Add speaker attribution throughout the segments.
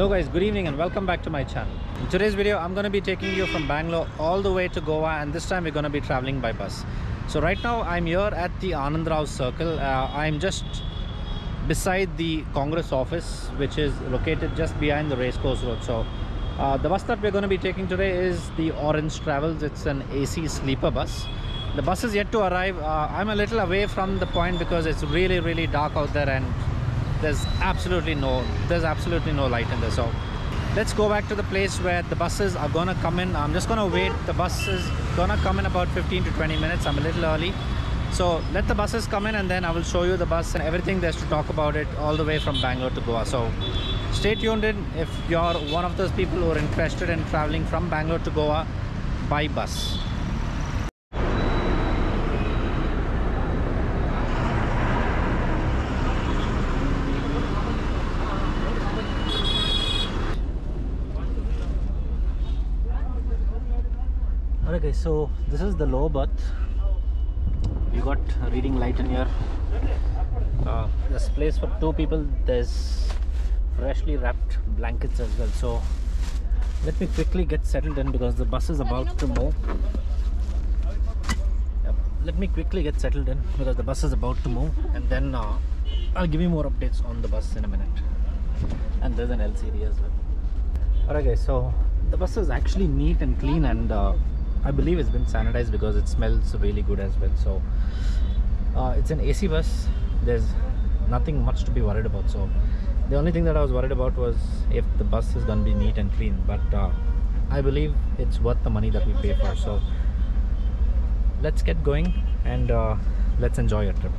Speaker 1: Hello guys, good evening and welcome back to my channel. In today's video, I'm going to be taking you from Bangalore all the way to Goa and this time we're going to be traveling by bus. So right now I'm here at the Anand Rao Circle. Uh, I'm just beside the Congress office which is located just behind the racecourse road. So uh, the bus that we're going to be taking today is the Orange Travels. It's an AC sleeper bus. The bus is yet to arrive. Uh, I'm a little away from the point because it's really really dark out there and there's absolutely no there's absolutely no light in there so let's go back to the place where the buses are gonna come in. I'm just gonna wait. The bus is gonna come in about 15 to 20 minutes. I'm a little early. So let the buses come in and then i will show you the bus and everything. There's to talk about it all the way from bangalore to goa. So stay tuned in. If you're one of those people who are interested in traveling from bangalore to goa by bus Alright guys, so this is the low berth. You got reading light in here. Uh, there's place for two people. There's freshly wrapped blankets as well. So let me quickly get settled in because the bus is about to move. Yep. Let me quickly get settled in because the bus is about to move and then uh, I'll give you more updates on the bus in a minute. And there's an LCD as well. Alright guys, so the bus is actually neat and clean and uh, I believe it's been sanitized because it smells really good as well. So uh, it's an AC bus. There's nothing much to be worried about. So the only thing that I was worried about was if the bus is gonna be neat and clean. But uh, I believe it's worth the money that we pay for. So let's get going and uh, let's enjoy our trip.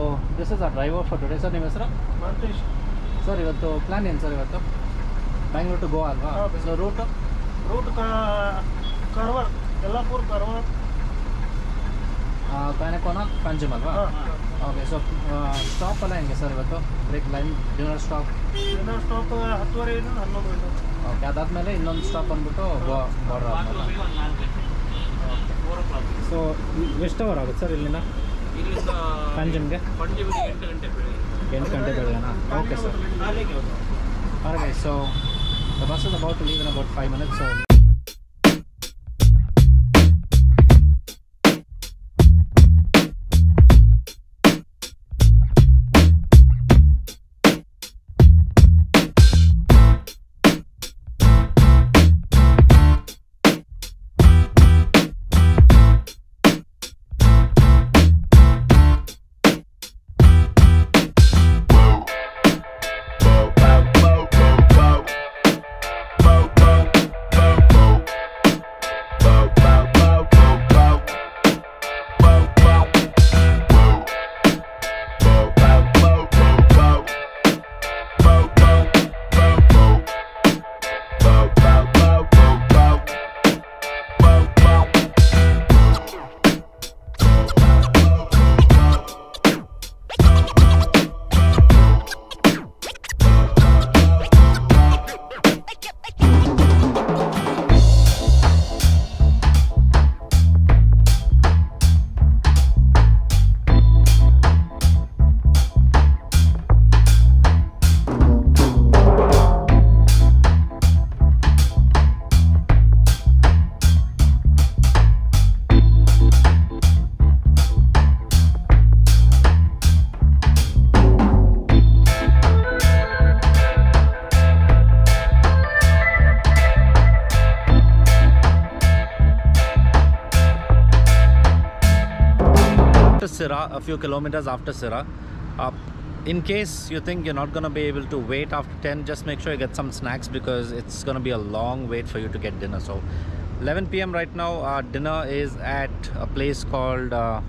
Speaker 1: Alright this is this driver for today for today. Sir ನಿಮ್ಮ ಹೆಸರು?
Speaker 2: Manthesh.
Speaker 1: Sir ಇವತ್ತು plan ಏನು sir ಇವತ್ತು? Bangalore to Goa ಅಲ್ವಾ. So route
Speaker 2: route Karwar Yellapur Karwar
Speaker 1: Canacona Panjim ಅಲ್ವಾ? Okay so stop ಎಲ್ಲ ಹೆಂಗೆ sir ಇವತ್ತು? Break line dinner stop
Speaker 2: dinner stop ಹತ್ತುವರೆಯಿಂದ ಹನ್ನೊಂದು ಗಂಟೆ.
Speaker 1: ಓಕೆ ಅದಾದಮೇಲೆ ಇನ್ನೊಂದು ಸ್ಟಾಪ್ ಬಂದ್ಬಿಟ್ಟು ಗೋವಾ ಬಾರ್ಡರ್ ಆದಮೇಲೆ ಸೊ ಎಷ್ಟು ಅವರ್ ಆಗುತ್ತೆ ಸರ್ ಇಲ್ಲಿಂದ
Speaker 3: ಇಲ್ಲಿಂದ
Speaker 1: ಪಂಜಿಮ್ಗೆ
Speaker 3: ಎಂಟು ಗಂಟೆ ಬೆಳಗ್ಗೆ.
Speaker 1: ಎಂಟು ಗಂಟೆ ಬೆಳಗ್ಗೆನಾ? Okay sir so the bus is about leave in about five minutes few kilometers after Sira. Uh, in case you think you're not going to be able to wait after 10, just make sure you get some snacks because it's going to be a long wait for you to get dinner. So 11 p.m. right now, our dinner is at a place called, uh,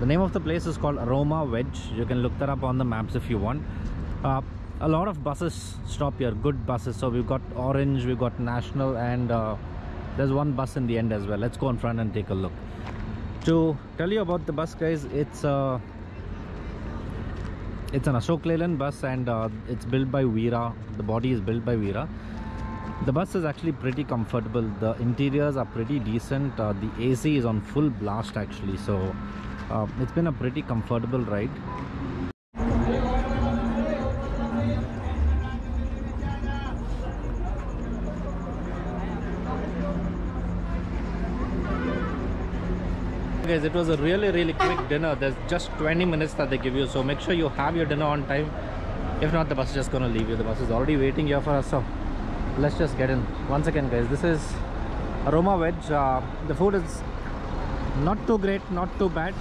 Speaker 1: the name of the place is called Aroma Veg. You can look that up on the maps if you want. Uh, a lot of buses stop here, good buses. So we've got Orange, we've got National, and uh, there's one bus in the end as well. Let's go in front and take a look. To tell you about the bus, guys, it's uh, it's an Ashok Leyland bus and uh, it's built by Veera. The body is built by Veera. The bus is actually pretty comfortable. The interiors are pretty decent. Uh, the AC is on full blast actually, so uh, it's been a pretty comfortable ride. Guys it was a really really quick dinner. There's just 20 minutes that they give you so make sure you have your dinner on time. If not the bus is just gonna leave you. The bus is already waiting here for us so let's just get in. Once again guys this is aroma veg. Uh, the food is not too great not too bad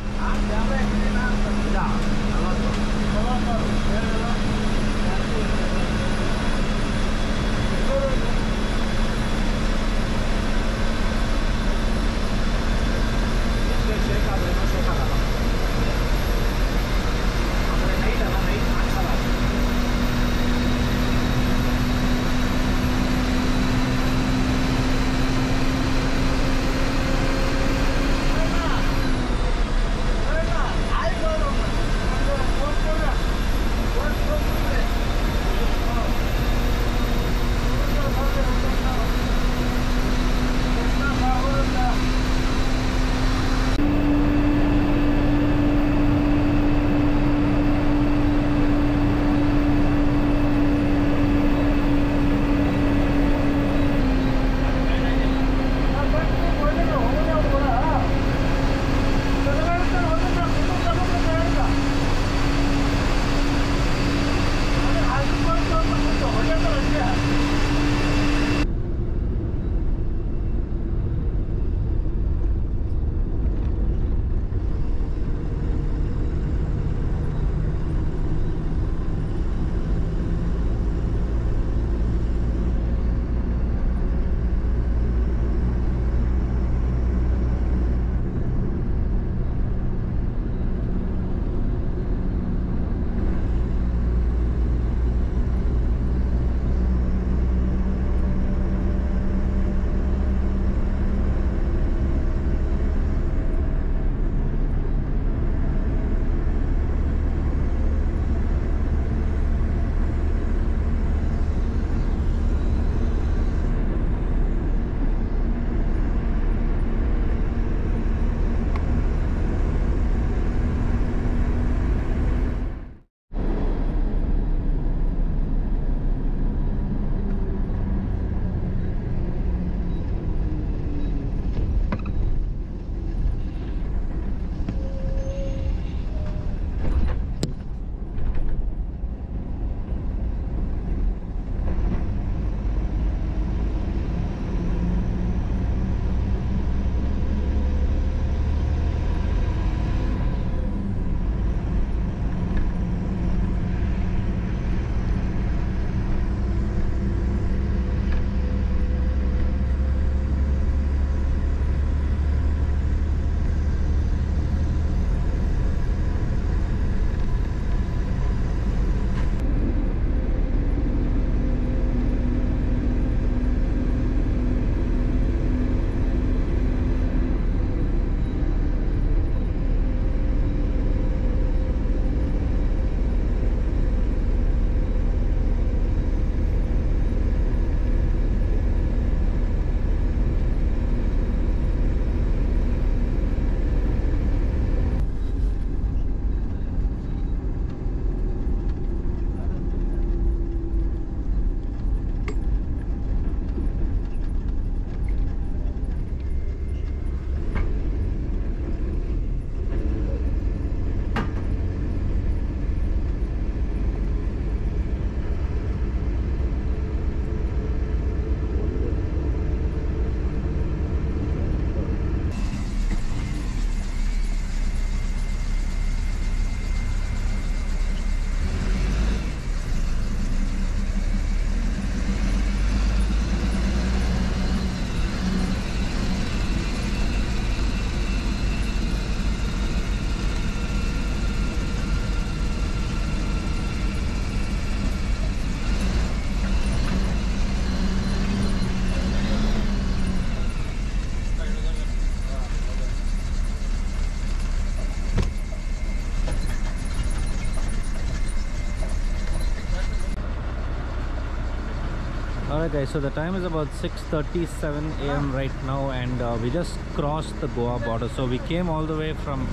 Speaker 1: Alright guys, so the time is about 6.37 am right now and uh, we just crossed the Goa border. So we came all the way from,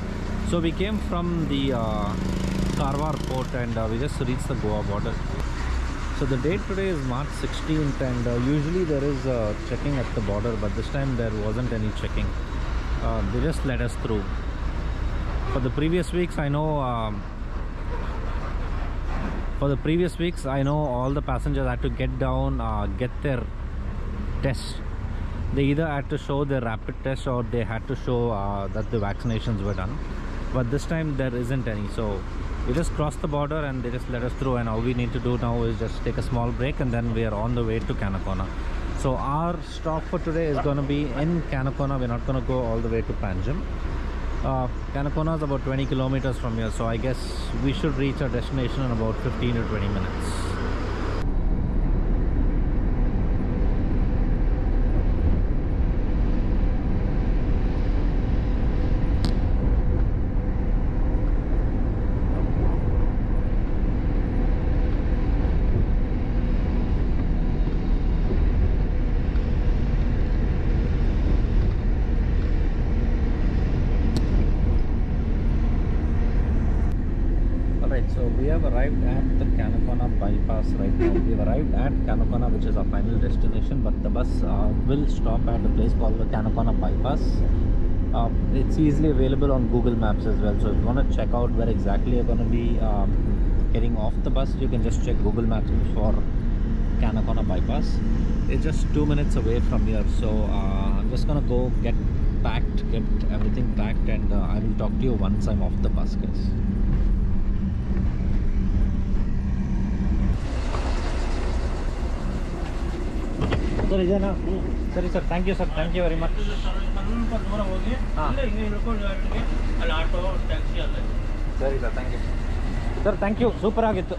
Speaker 1: so we came from the uh, Karwar port and uh, we just reached the Goa border. So the date today is March 16th and uh, usually there is checking at the border but this time there wasn't any checking. Uh, they just let us through. For the previous weeks I know um, for the previous weeks i know all the passengers had to get down uh, get their test. They either had to show their rapid test or they had to show uh, that the vaccinations were done. But this time there isn't any. So we just crossed the border and they just let us through. And all we need to do now is just take a small break and then we are on the way to Canacona. So our stop for today is going to be in Canacona. We're not going to go all the way to Panjim uh, Canacona is about 20 kilometers from here, so I guess we should reach our destination in about 15 to 20 minutes. Alright, so we have arrived at the Canacona bypass right now. We've arrived at Canacona, which is our final destination, but the bus uh, will stop at a place called the Canacona bypass. Uh, it's easily available on Google Maps as well. So if you want to check out where exactly you're going to be um, getting off the bus, you can just check Google Maps for Canacona bypass. It's just two minutes away from here, so uh, I'm just gonna go get packed, get everything packed, and uh, I will talk to you once I'm off the bus, guys. Sir, ಇದೇನಾ? ಸರಿ sir thank you sir thank you very much
Speaker 2: ಸ್ವಲ್ಪ ದೂರ ಹೋಗಿ ಹಿಂಗೆ ಹಿಡ್ಕೊಂಡು ಅಲ್ಲಿ auto taxi ಅಲ್ಲ
Speaker 1: ಸರಿ sir thank you sir thank you super ಆಗಿತ್ತು.